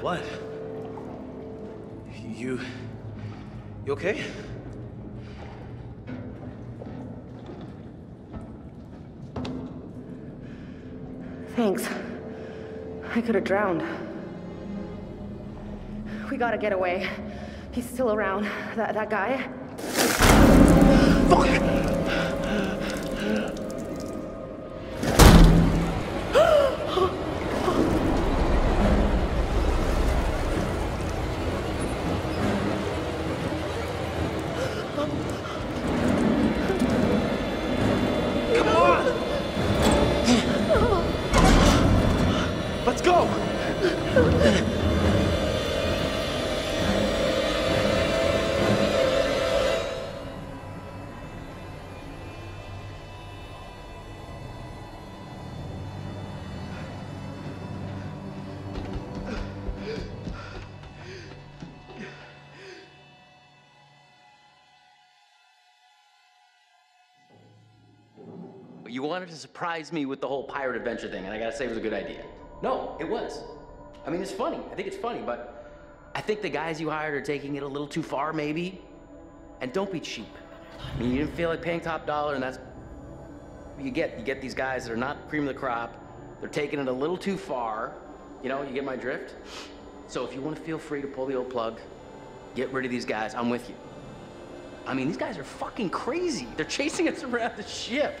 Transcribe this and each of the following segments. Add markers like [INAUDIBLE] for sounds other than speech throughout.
What? You. You okay? Thanks. I could have drowned. We gotta get away. He's still around. That, that guy. Come You wanted to surprise me with the whole pirate adventure thing, and I gotta say it was a good idea. No, it was. I mean, it's funny. I think it's funny, but I think the guys you hired are taking it a little too far, maybe. And don't be cheap. I mean, you didn't feel like paying top dollar, and that's you get. You get these guys that are not cream of the crop. They're taking it a little too far. You know, you get my drift. So if you want to feel free to pull the old plug, get rid of these guys. I'm with you. I mean, these guys are fucking crazy. They're chasing us [LAUGHS] around the ship.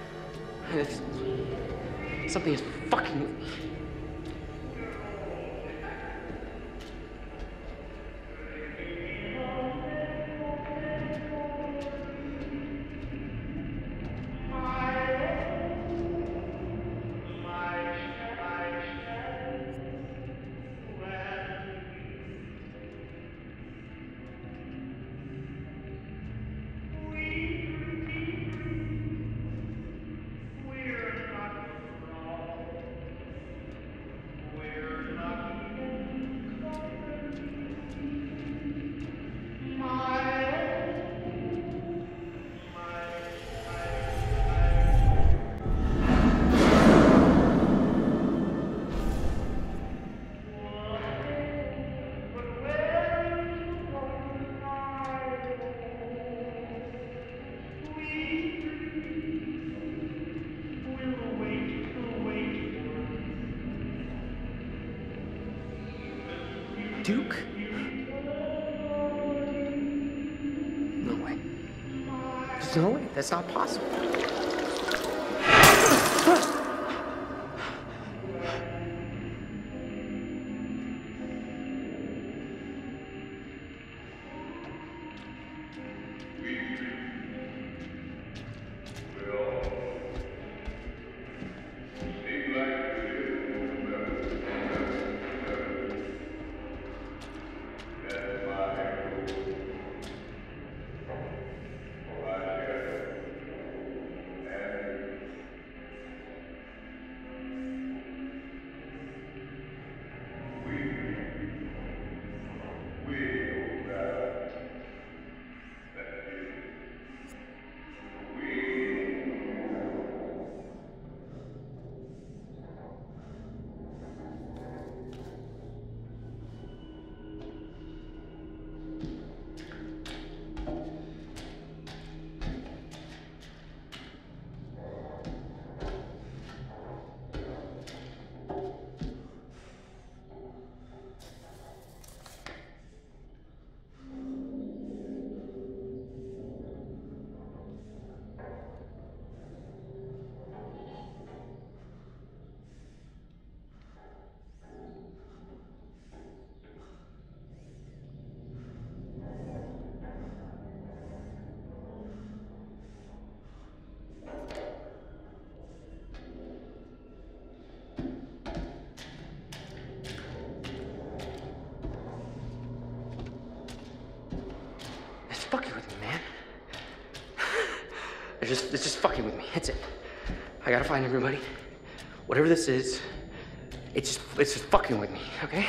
It's, something is fucking Duke? No way. There's no way. That's not possible. Just it's just fucking with me. That's it. I gotta find everybody. Whatever this is, it's just it's just fucking with me, okay?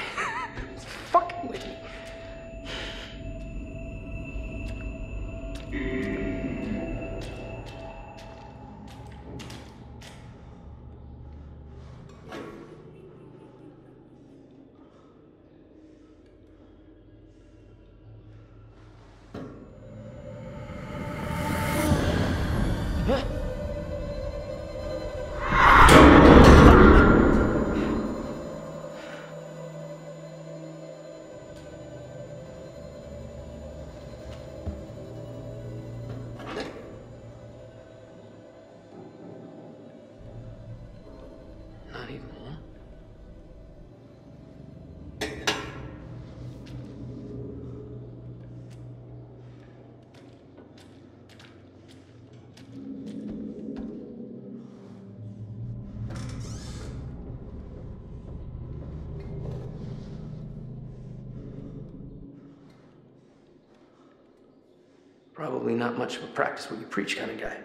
Probably not much of a practice what you preach kind of guy.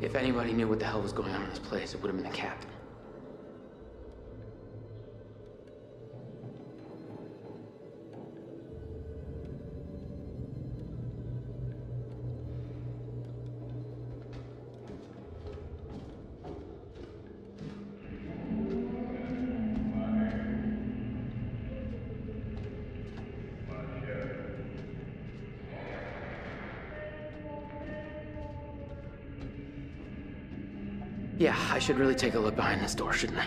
If anybody knew what the hell was going on in this place, it would have been the captain. Should really take a look behind this door, shouldn't I?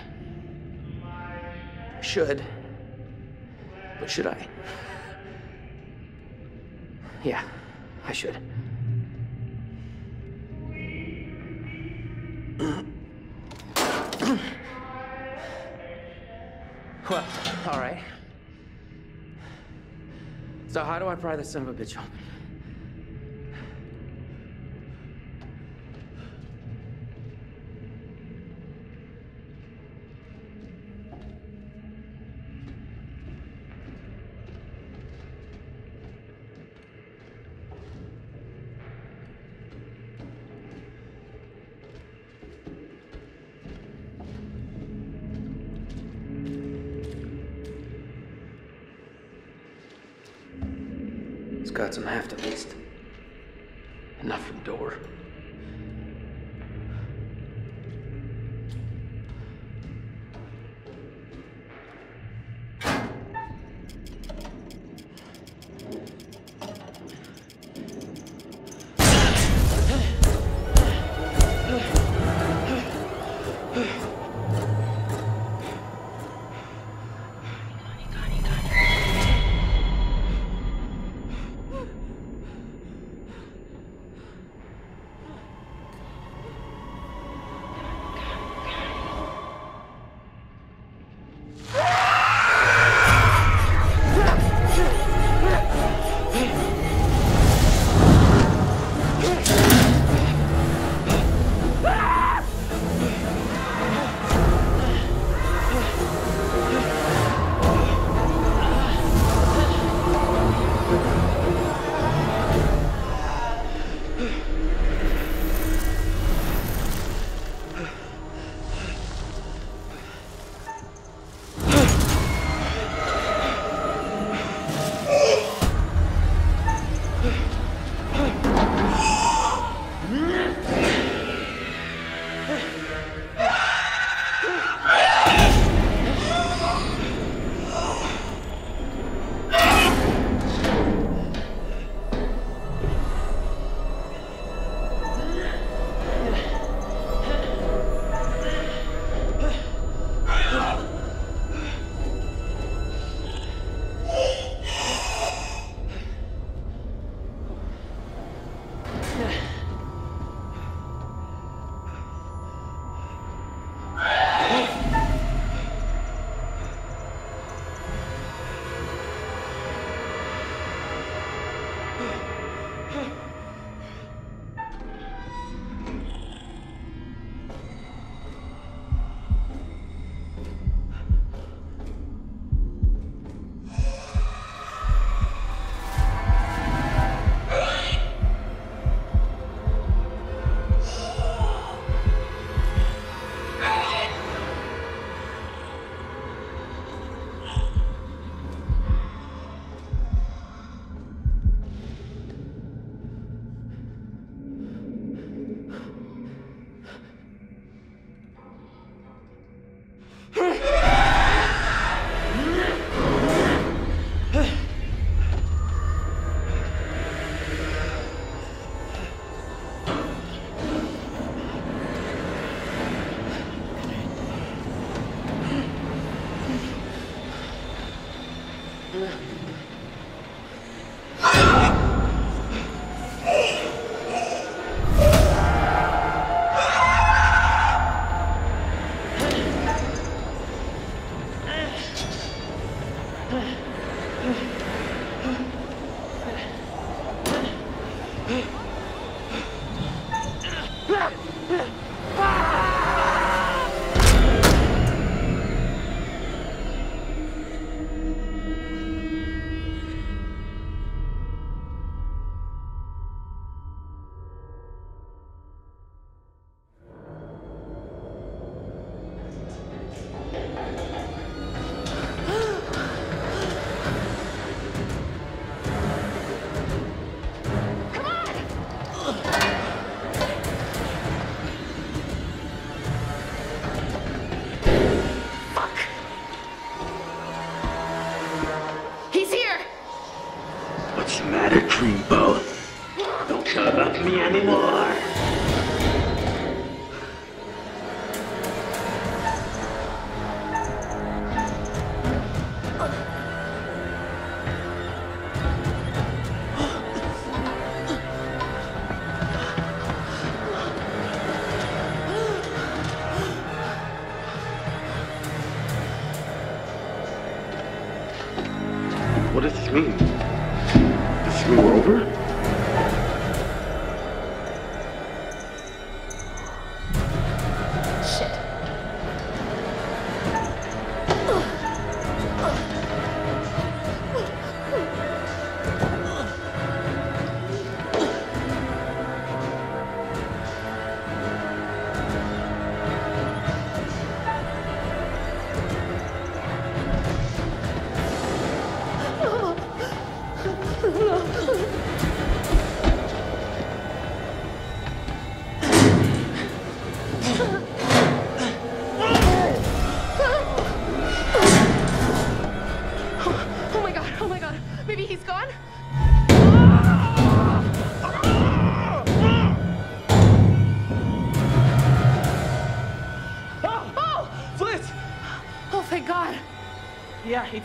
Should. But should I? Yeah, I should. [COUGHS] Well, all right. So how do I pry this son of a bitch open?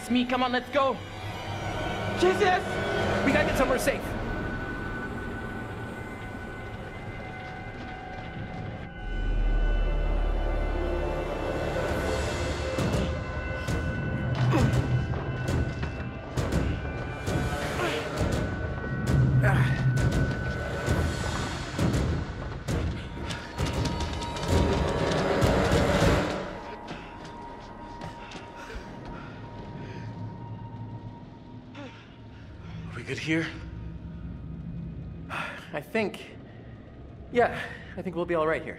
It's me. Come on, let's go. Jesus! We gotta get somewhere safe. We good here? I think. Yeah, I think we'll be all right here.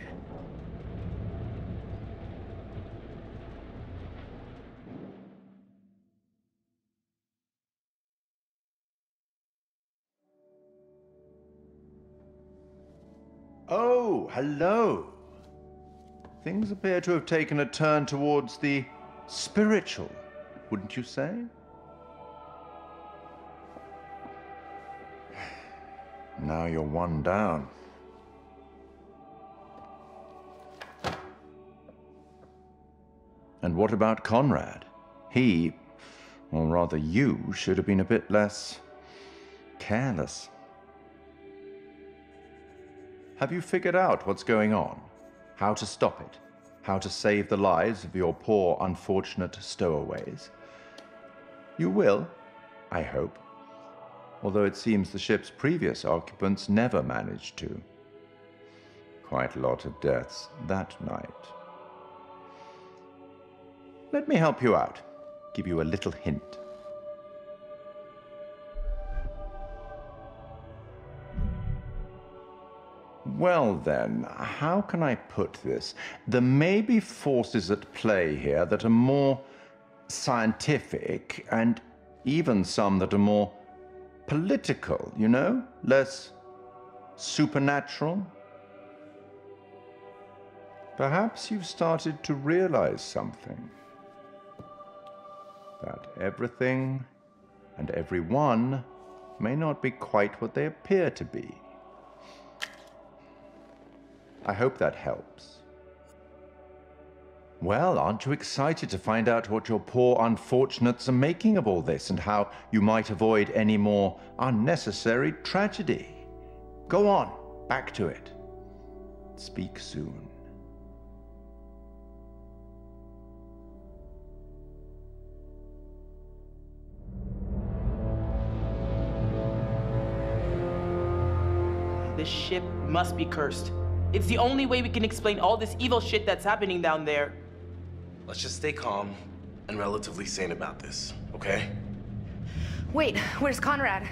Oh, hello. Things appear to have taken a turn towards the spiritual, wouldn't you say? Now you're one down. And what about Conrad? He, or rather you, should have been a bit less careless. Have you figured out what's going on? How to stop it? How to save the lives of your poor, unfortunate stowaways? You will, I hope. Although it seems the ship's previous occupants never managed to. Quite a lot of deaths that night. Let me help you out. Give you a little hint. Well, then, how can I put this? There may be forces at play here that are more scientific, and even some that are more political, you know? Less supernatural. Perhaps you've started to realize something. That everything and everyone may not be quite what they appear to be. I hope that helps. Well, aren't you excited to find out what your poor unfortunates are making of all this and how you might avoid any more unnecessary tragedy? Go on, back to it. Speak soon. This ship must be cursed. It's the only way we can explain all this evil shit that's happening down there. Let's just stay calm and relatively sane about this, okay? Wait, where's Conrad?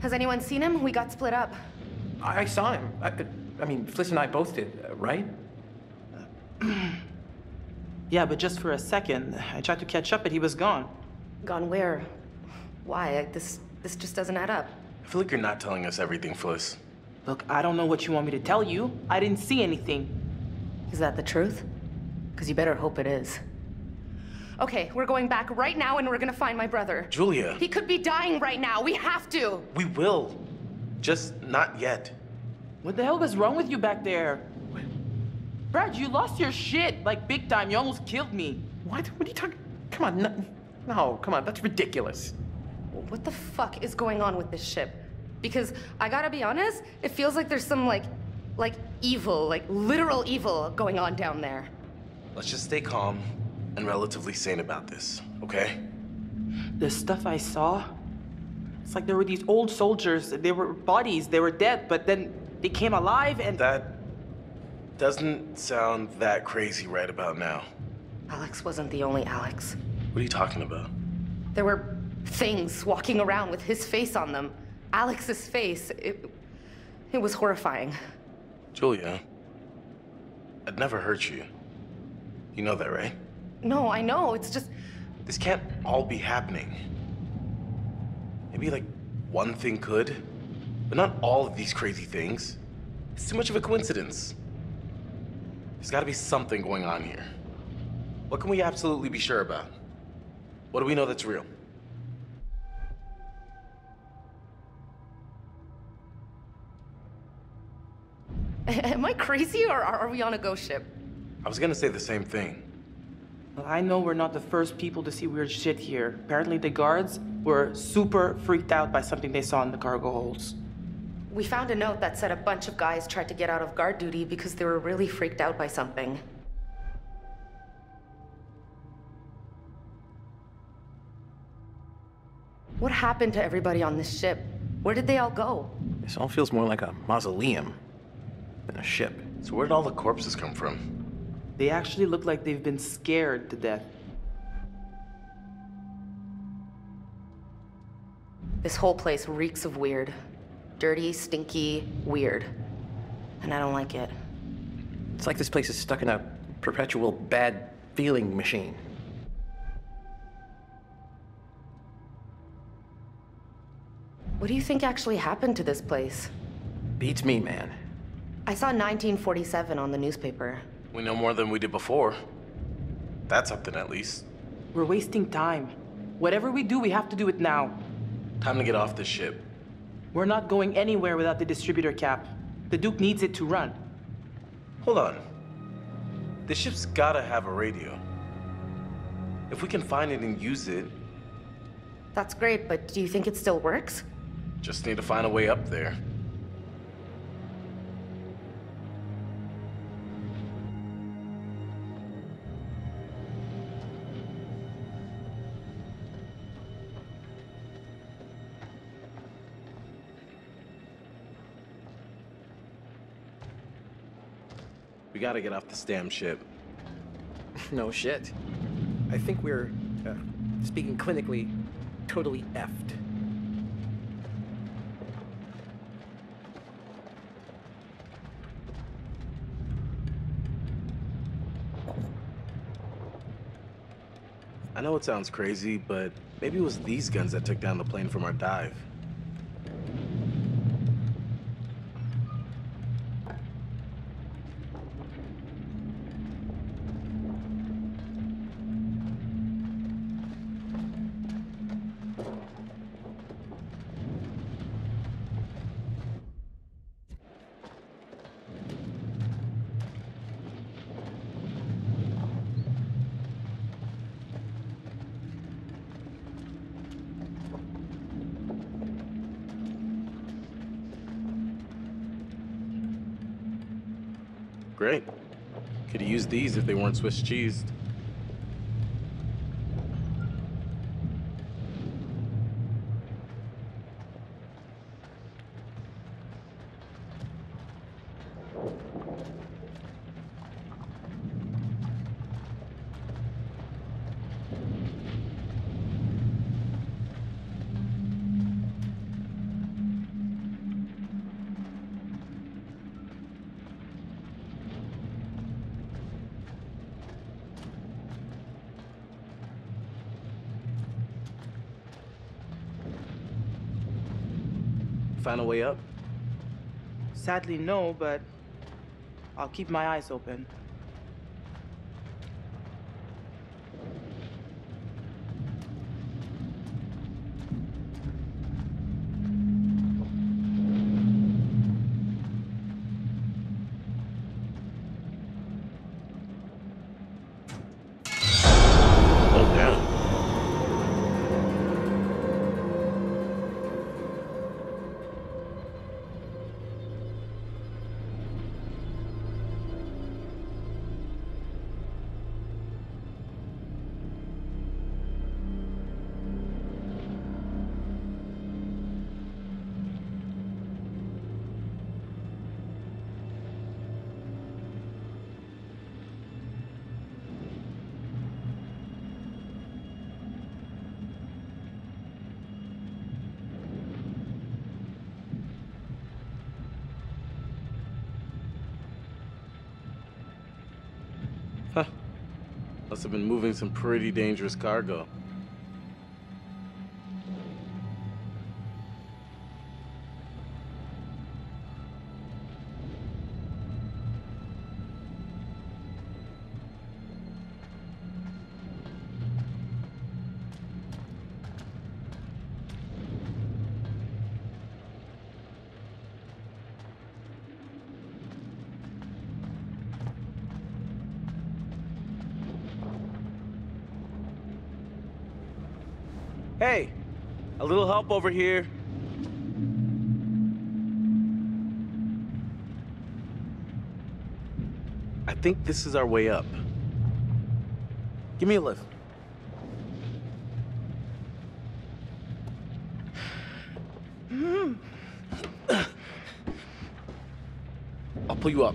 Has anyone seen him? We got split up. I, I saw him. I, I mean, Fliss and I both did, uh, right? [CLEARS THROAT] Yeah, but just for a second. I tried to catch up, but he was gone. Gone where? Why? I- This this just doesn't add up. I feel like you're not telling us everything, Fliss. Look, I don't know what you want me to tell you. I didn't see anything. Is that the truth? Because you better hope it is. Okay, we're going back right now and we're gonna find my brother. Julia, He could be dying right now. We have to. we will. Just not yet. What the hell was wrong with you back there? Brad, you lost your shit, like big time. You almost killed me. What? What are you talking? Come on, no, no, come on, that's ridiculous. What the fuck is going on with this ship? Because I gotta be honest, it feels like there's some like, like evil, like literal evil going on down there. Let's just stay calm and relatively sane about this, okay? The stuff I saw, it's like there were these old soldiers. They were bodies. They were dead, but then they came alive and. That doesn't sound that crazy right about now. Alex wasn't the only Alex. What are you talking about? There were things walking around with his face on them. Alex's face. It, it was horrifying. Julia, I'd never hurt you. You know that, right? No, I know. It's just. This can't all be happening. Maybe like one thing could, but not all of these crazy things. It's too much of a coincidence. There's gotta be something going on here. What can we absolutely be sure about? What do we know that's real? [LAUGHS] Am I crazy or are are we on a ghost ship? I was gonna say the same thing. Well, I know we're not the first people to see weird shit here. Apparently, the guards were super freaked out by something they saw in the cargo holds. We found a note that said a bunch of guys tried to get out of guard duty because they were really freaked out by something. What happened to everybody on this ship? Where did they all go? This all feels more like a mausoleum than a ship. So where did all the corpses come from? They actually look like they've been scared to death. This whole place reeks of weird. Dirty, stinky, weird. And I don't like it. It's like this place is stuck in a perpetual bad feeling machine. What do you think actually happened to this place? Beats me, man. I saw 1947 on the newspaper. We know more than we did before. That's something at least. We're wasting time. Whatever we do, we have to do it now. Time to get off this ship. We're not going anywhere without the distributor cap. The Duke needs it to run. Hold on. The ship's gotta have a radio. If we can find it and use it, That's great, but do you think it still works? just need to find a way up there. We gotta get off this damn ship. [LAUGHS] No shit. I think we're, uh, speaking clinically, totally effed. I know it sounds crazy, but maybe it was these guns that took down the plane from our dive. Great. Could have if they weren't Swiss cheesed. Find a way up? Sadly, no, but I'll keep my eyes open. Must have been moving some pretty dangerous cargo. Over here. I think this is our way up. Give me a lift. Hmm. I'll pull you up.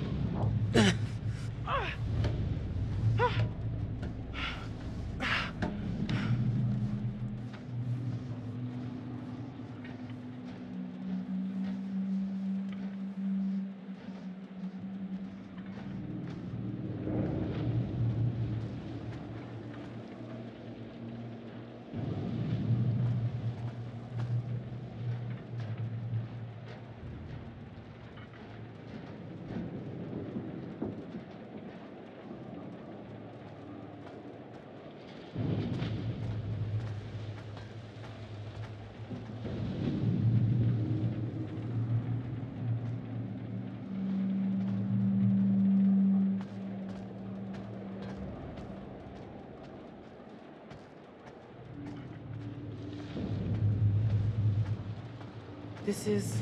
This is.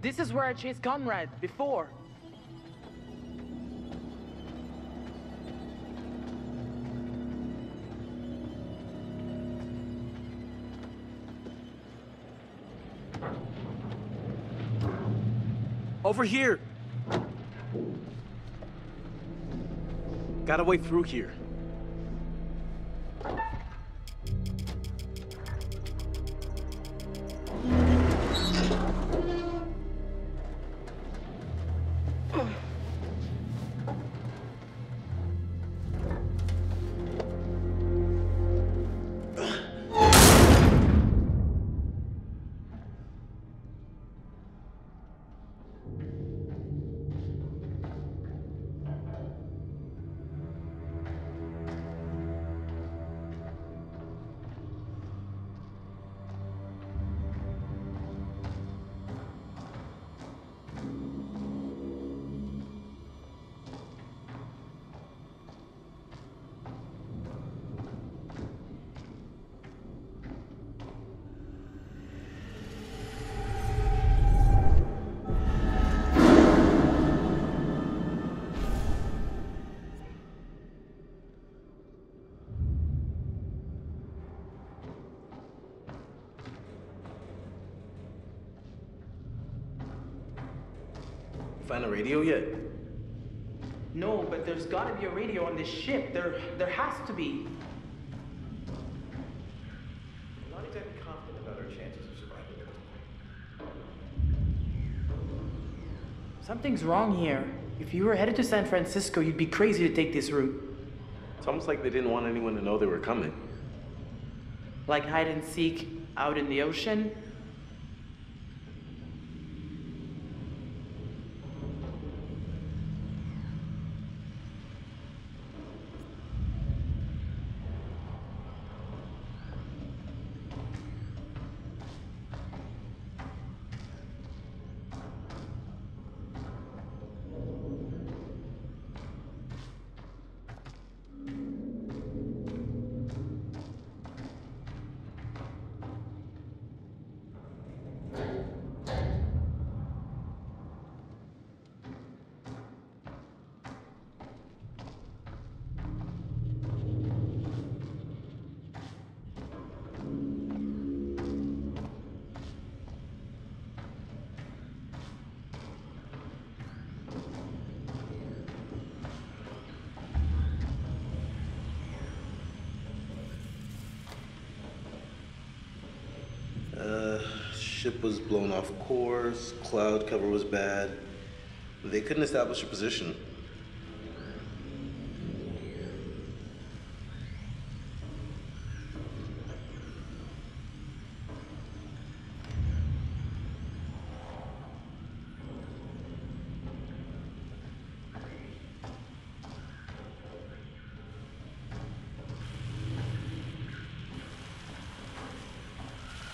This is where I chased Conrad before. Over here. Got a way through here. Find a radio yet? No, but there's gotta be a radio on this ship. There, there has to be. I'm not exactly confident about our chances of surviving. Something's wrong here. If you were headed to San Francisco, you'd be crazy to take this route. It's almost like they didn't want anyone to know they were coming. Like hide and seek out in the ocean. Ship was blown off course, cloud cover was bad. They couldn't establish a position.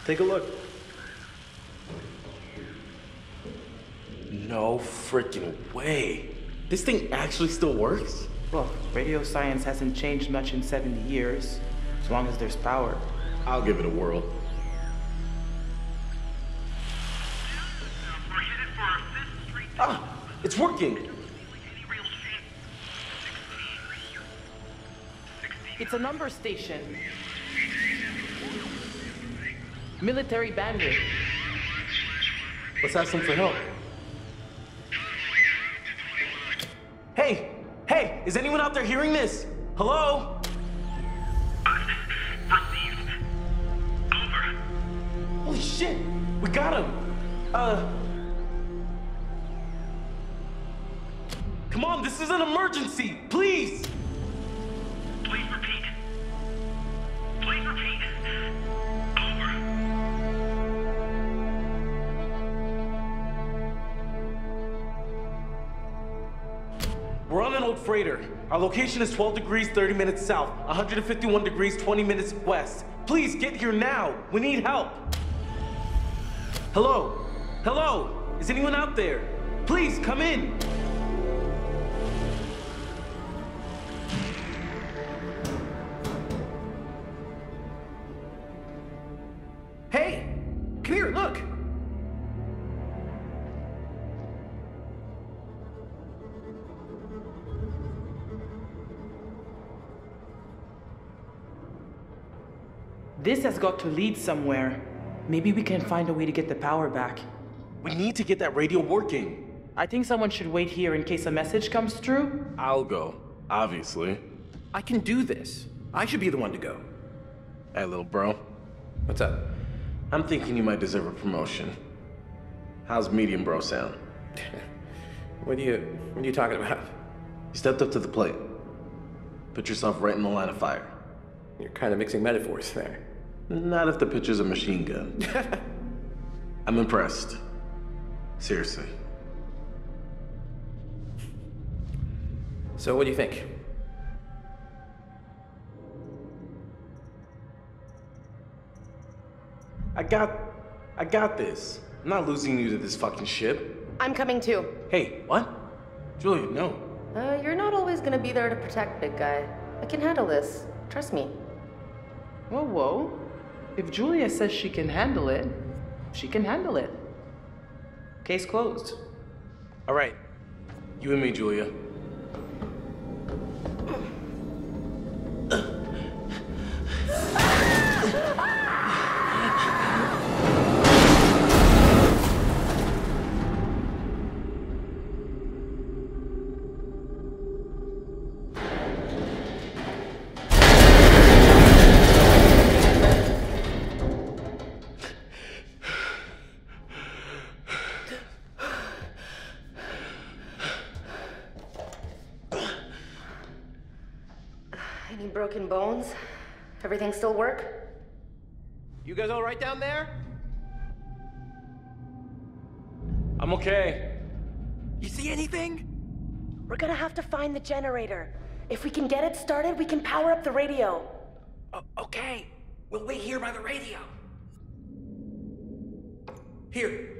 Take a look. No freaking way. This thing actually still works? Well, radio science hasn't changed much in 70 years, as long as there's power. I'll give it a whirl. Ah, it's working. It's a number station. Military bandit. Let's ask them for help. Is anyone out there hearing this? Hello? Received. Over. Holy shit, we got him. Uh. Come on, this is an emergency, Freighter. Our location is 12 degrees 30 minutes south, 151 degrees 20 minutes west. Please get here now. We need help. Hello? Hello? Is anyone out there? Please come in. Has got to lead somewhere. Maybe we can find a way to get the power back. We need to get that radio working. I think someone should wait here in case a message comes through. I'll go, obviously. I can do this. I should be the one to go. Hey, little bro. What's up? I'm thinking you might deserve a promotion. How's medium bro sound? [LAUGHS] What are you what are you talking about? You stepped up to the plate. Put yourself right in the line of fire. You're kind of mixing metaphors there. Not if the picture's a machine gun. [LAUGHS] I'm impressed. Seriously. So what do you think? I got. I got this. I'm not losing you to this fucking ship. I'm coming too. Hey, what? Julia, no. Uh, you're not always gonna be there to protect, big guy. I can handle this. Trust me. Whoa, whoa. If Julia says she can handle it, she can handle it. Case closed. All right. You and me, Julia. Broken bones? Everything still work? You guys all right down there? I'm okay. You see anything? We're gonna have to find the generator. If we can get it started, we can power up the radio. Oh, okay. We'll wait here by the radio. Here.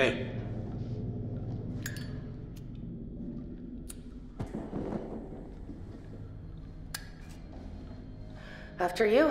Hey. After you.